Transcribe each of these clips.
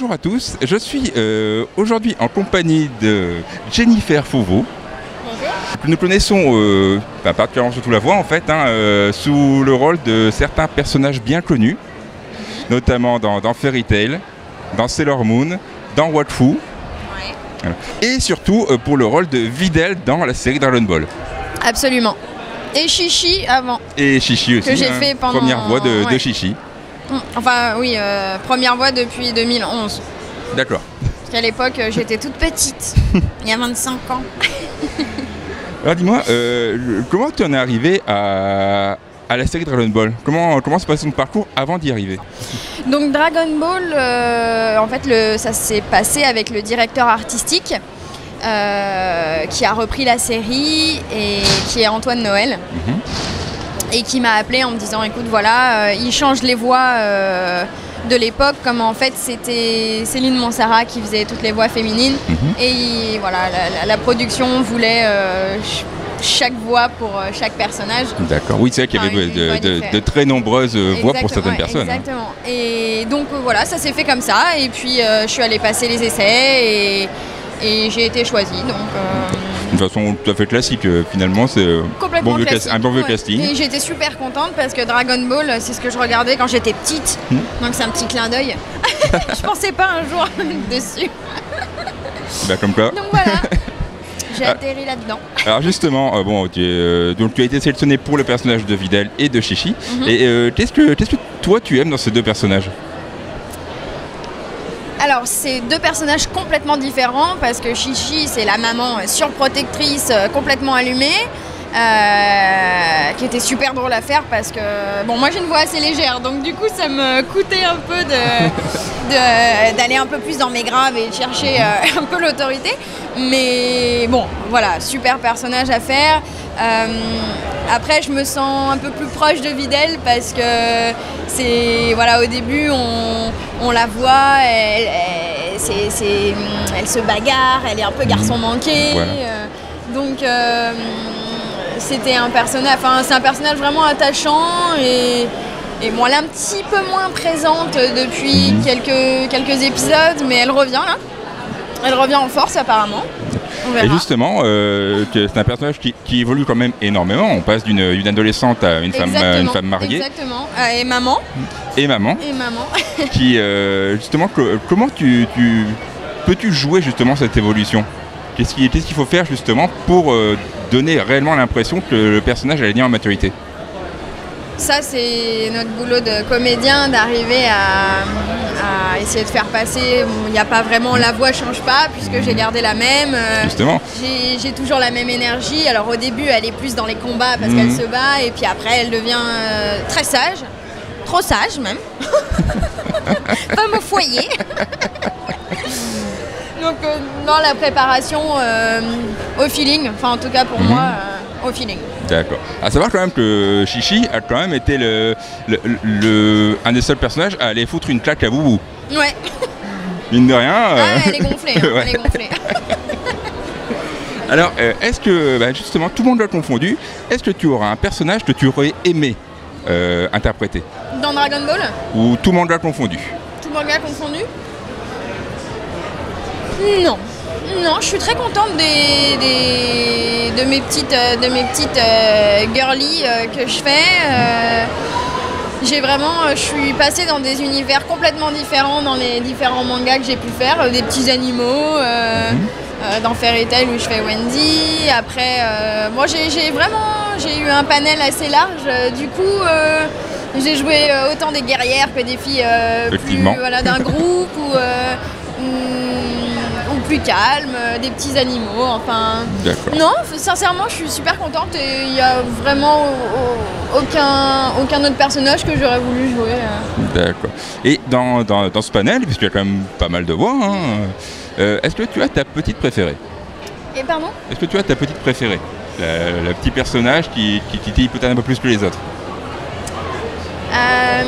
bonjour à tous. Je suis euh, aujourd'hui en compagnie de Jennifer Fauveau. Nous connaissons, euh, enfin, particulièrement surtout la voix en fait, hein, euh, sous le rôle de certains personnages bien connus, notamment dans, dans Fairy Tail, dans Sailor Moon, dans What Fu, voilà. et surtout euh, pour le rôle de Videl dans la série Dragon Ball. Absolument. Et Chichi avant. Et Chichi aussi, Que j'ai hein, fait pendant- première voix de, de. Chichi. Mm, Enfin, oui, euh, première voix depuis 2011. D'accord. Parce qu'à l'époque, euh, j'étais toute petite. Il y a 25 ans. Alors dis-moi, euh, comment tu en es arrivé à, à la série Dragon Ball? Comment, comment se passe ton parcours avant d'y arriver? Donc Dragon Ball, euh, en fait, le, ça s'est passé avec le directeur artistique euh, qui a repris la série et qui est Antoine Noël. Mhm. Et qui m'a appelé en me disant écoute voilà, euh, il change les voix euh, de l'époque, comme en fait c'était Céline Monsara qui faisait toutes les voix féminines. Mhm. Et il- voilà, la, la- la production voulait euh, ch- chaque voix pour euh, chaque personnage. D'accord. Oui, c'est vrai qu'il y avait de, très nombreuses voix pour certaines ouais, personnes. hein. Exactement. Et donc voilà, ça s'est fait comme ça. Et puis je suis allée passer les essais et, et j'ai été choisie. Donc De façon tout à fait classique, euh, finalement, c'est euh, bon un bon vieux Ouais. casting. Et j'étais super contente parce que Dragon Ball, c'est ce que je regardais quand j'étais petite. Hmm. Donc c'est un petit clin d'œil. je pensais pas un jour dessus. Bah, comme quoi. Donc voilà. J'ai Ah. atterri là-dedans. Alors justement, euh, bon, tu, euh, donc tu as été sélectionné pour le personnage de Videl et de Chichi. Mhm. Et euh, qu'est-ce que qu'est-ce que toi tu aimes dans ces deux personnages? Alors, c'est deux personnages complètement différents parce que Chichi, c'est la maman surprotectrice, euh, complètement allumée, euh, qui était super drôle à faire parce que, bon, moi j'ai une voix assez légère, donc du coup, ça me coûtait un peu de- d'aller un peu plus dans mes graves et de chercher euh, un peu l'autorité. Mais bon, voilà, super personnage à faire. Euh, après, je me sens un peu plus proche de Videl parce que c'est voilà au début on, on la voit, elle, se bagarre, elle est un peu garçon manqué. Voilà. euh, donc euh, c'était un personnage, enfin c'est un personnage vraiment attachant et et bon, elle est un petit peu moins présente depuis Mhm. quelques, quelques épisodes, mais elle revient là. Elle revient en force apparemment. Et justement, euh, c'est un personnage qui, qui évolue quand même énormément. On passe d'une adolescente à une femme, une femme mariée Exactement. Euh, et maman. et maman. Et maman. qui euh, justement que- comment tu, tu- peux-tu jouer justement cette évolution? Qu'est-ce qui- qu'est-ce qu'il faut faire justement pour euh, donner réellement l'impression que le personnage a gagné en maturité? Ça, c'est notre boulot de comédien d'arriver à, à essayer de faire passer. Il n'y a pas vraiment la voix change pas puisque j'ai gardé la même. euh, Justement, J'ai toujours la même énergie. Alors au début, elle est plus dans les combats parce Mhm. qu'elle se bat et puis après, elle devient euh, très sage, trop sage même. Femme au foyer. Donc euh, dans la préparation, euh, au feeling. Enfin, en tout cas pour Mhm. moi, au feeling. d'accord. À savoir quand même que Chichi a quand même été le, le- le- un des seuls personnages à aller foutre une claque à Boubou. Ouais. Mine de rien. Ah, euh, elle est gonflée. hein, ouais. Elle est gonflée. Alors, euh, est-ce que, bah, justement, tout le monde l'a confondu, est-ce que tu auras un personnage que tu aurais aimé euh, interpréter? Dans Dragon Ball, Ou tout le monde l'a confondu? Tout le manga confondu? Non. Non, je suis très contente des, des- de mes petites, euh, de mes petites euh, girlies euh, que je fais. J'ai vraiment, je suis passée dans des univers complètement différents dans les différents mangas que j'ai pu faire, des petits animaux. euh, euh, dans Fairy Tail où je fais Wendy. Après, euh, moi j'ai vraiment j'ai eu un panel assez large. Du coup, j'ai joué autant des guerrières que des filles plus voilà, d'un groupe ou, ou plus calmes, euh, des petits animaux. Enfin, non, sincèrement, je suis super contente et il n'y a vraiment au- au- aucun, aucun autre personnage que j'aurais voulu jouer. euh. D'accord. Et dans, dans, dans ce panel, puisqu'il y a quand même pas mal de voix, hein, euh, est-ce que tu as ta petite préférée? Et pardon? Est-ce que tu as ta petite préférée? La petit personnage qui, qui titille peut-être un peu plus que les autres Euh,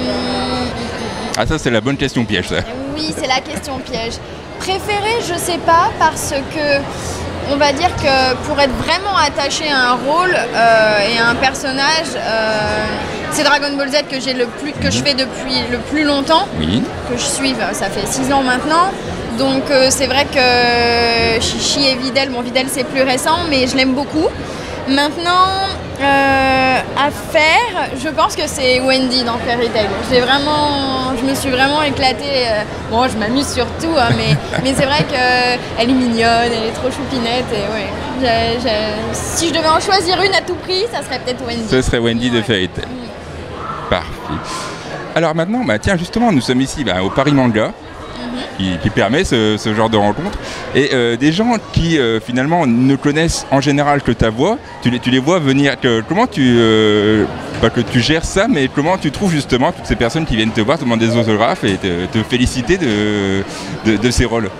Ah ça c'est la bonne question piège ça. Oui, c'est la question piège. Préféré, je sais pas, parce que on va dire que pour être vraiment attaché à un rôle euh, et à un personnage, euh, c'est Dragon Ball Z que j'ai le plus que je Mhm. fais depuis le plus longtemps, Oui. que je suis. euh, Ça fait 6 ans maintenant. Donc euh, c'est vrai que Chichi et Videl, bon Videl c'est plus récent, mais je l'aime beaucoup. Maintenant, euh, à faire, je pense que c'est Wendy dans Fairy Tail. J'ai vraiment, je me suis vraiment éclatée. euh, bon, je m'amuse surtout, hein, mais, mais c'est vrai qu'elle est mignonne, elle est trop choupinette. Et ouais, si je devais en choisir une à tout prix, ça serait peut-être Wendy. Ce serait Wendy de. Fairy Tail. Parfait. Alors maintenant, bah, tiens, justement, nous sommes ici bah, au Paris Manga. Qui, qui permet ce, ce genre de rencontre. Et euh, des gens qui euh, finalement ne connaissent en général que ta voix, tu les, tu les vois venir. que- comment tu. euh, pas que tu gères ça, mais comment tu trouves justement toutes ces personnes qui viennent te voir, te demander des autographes et te, te féliciter de, de, de ces rôles?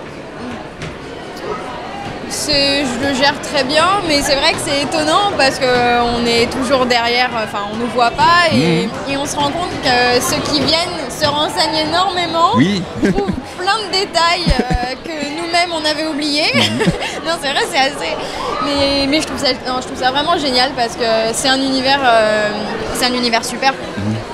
Je le gère très bien, mais c'est vrai que c'est étonnant parce qu'on est toujours derrière, enfin on ne voit pas et, et on se rend compte que ceux qui viennent se renseignent énormément, Oui, trouvent plein de détails euh, que nous-mêmes on avait oubliés. non c'est vrai c'est assez... Mais, mais je, trouve ça, non, je trouve ça vraiment génial parce que c'est un univers, euh, c'est un univers super.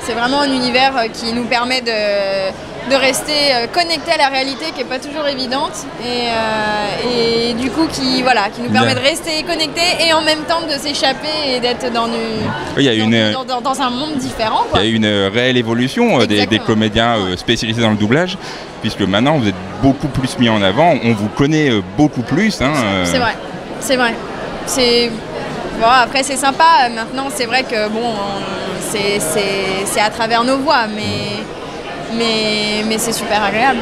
C'est vraiment un univers euh, qui nous permet de, de rester euh, connecté à la réalité qui n'est pas toujours évidente et, euh, et du coup qui, voilà, qui nous permet de rester connecté et en même temps de s'échapper et d'être dans, une, dans- un monde différent. il y a une réelle évolution euh, des, comédiens spécialisés dans le doublage, puisque maintenant vous êtes beaucoup plus mis en avant, on vous connaît beaucoup plus. hein, C'est vrai, c'est vrai. C'est bon, après c'est sympa. Maintenant c'est vrai que bon, on- c'est- c'est c'est à travers nos voix, mais mais mais c'est super agréable.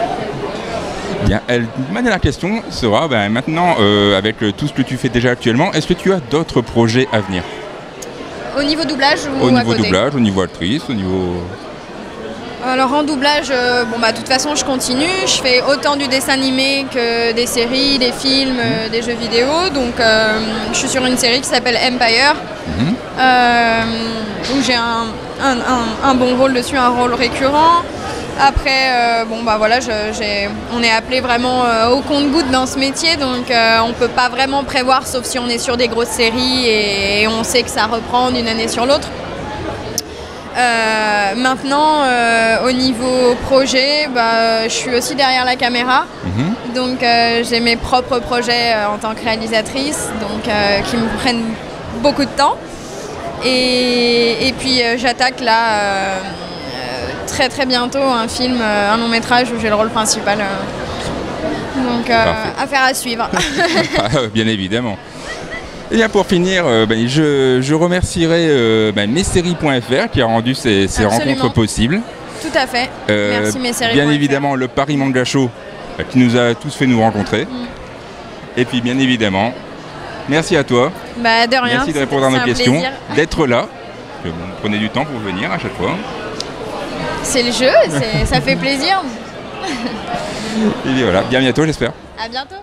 Bien, elle- ma dernière question sera ben, maintenant, euh, avec tout ce que tu fais déjà actuellement, est-ce que tu as d'autres projets à venir? Au niveau doublage ou Au à niveau côté? doublage, au niveau actrice, au niveau. Alors en doublage, euh, bon bah de toute façon je continue. Je fais autant du dessin animé que des séries, des films, euh, des jeux vidéo. Donc euh, je suis sur une série qui s'appelle Empire, Mhm. où j'ai un, un- un- un bon rôle dessus, un rôle récurrent. Après, euh, bon bah voilà, je- j'ai- on est appelé vraiment euh, au compte-goutte dans ce métier, donc euh, on peut pas vraiment prévoir, sauf si on est sur des grosses séries et, on sait que ça reprend d'une année sur l'autre. Euh, maintenant, euh, au niveau projet, bah, je suis aussi derrière la caméra. Mhm. Donc euh, j'ai mes propres projets en tant que réalisatrice, donc qui me prennent beaucoup de temps. Et, et puis euh, j'attaque là euh, euh, très très bientôt un film, un long métrage où j'ai le rôle principal. Donc affaire à suivre. Ah, Bien évidemment. Et bien pour finir, euh, ben, je, je remercierai euh, ben, messeries.fr qui a rendu ces, ces rencontres possibles. Tout à fait. Euh, Merci mes séries. Bien évidemment le Paris Manga Show qui nous a tous fait nous rencontrer. Mm. Et puis bien évidemment, merci à toi. Bah de rien. merci de répondre à nos questions, d'être là. Bon, prenez du temps pour venir à chaque fois. C'est le jeu, ça fait plaisir. Et voilà, bien bientôt j'espère. À bientôt.